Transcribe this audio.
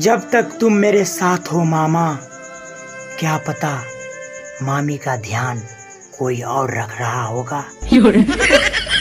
जब तक तुम मेरे साथ हो, मामा, क्या पता मामी का ध्यान कोई और रख रहा होगा?